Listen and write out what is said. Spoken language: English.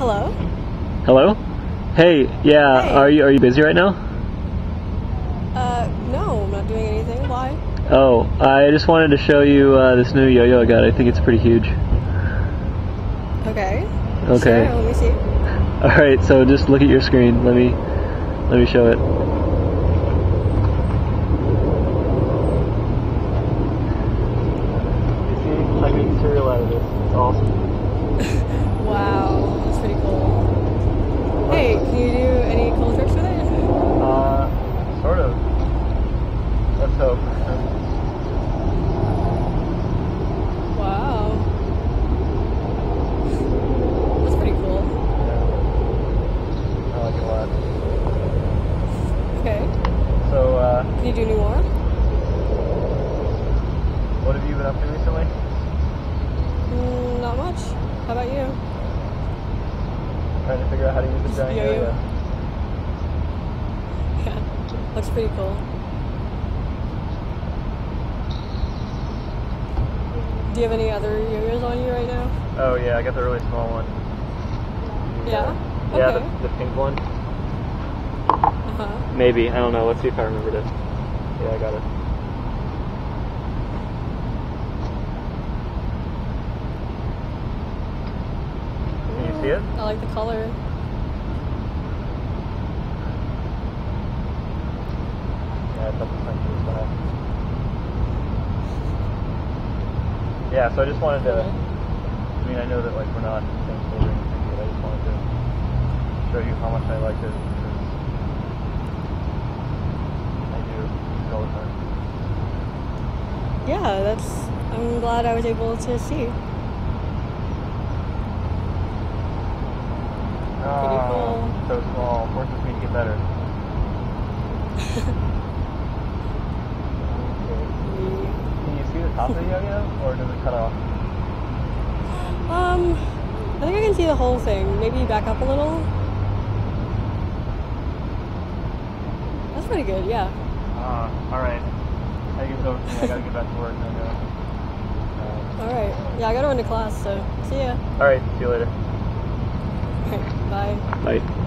Hello? Hello? Hey, yeah, Hey. are you are you busy right now? Uh, no, I'm not doing anything. Why? Oh, I just wanted to show you uh, this new yo-yo I got. I think it's pretty huge. Okay. Okay. Sure, let me see. All right, so just look at your screen. Let me let me show it. You see, I made cereal out of this. It's awesome. Wow, that's pretty cool. Hey, can you do any cool tricks with it? Uh, sort of. Wow. That's pretty cool. Yeah. I like it a lot. Okay. So, uh, Can you do any more? what have you been up to recently? Mm, not much. How about you? Trying to figure out how to use the giant. Yeah. Looks pretty cool. Do you have any other yo-yos on you right now? Oh yeah, I got the really small one. Yeah? Yeah, Okay. the, the pink one. Uh-huh. Maybe. I don't know. Let's see if I remembered it. Yeah, I got it. Can you see it? I like the color. Yeah, it's up front of the side. Yeah, so I just wanted to. I mean, I know that like we're not in the same store or anything, but I just wanted to show you how much I like it because I do use it all the time. Yeah, that's. I'm glad I was able to see. Oh, cool. so small. Forces me to get better. Okay. Can you see the top of the yo-yo, or does it cut off? Um, I think I can see the whole thing. Maybe back up a little. That's pretty good. Yeah. Uh, all right. I give it over to me. I gotta get back to work. And, uh, uh, All right. Yeah, I got to run to class. So see ya. all right. See you later. All right. Bye. Bye.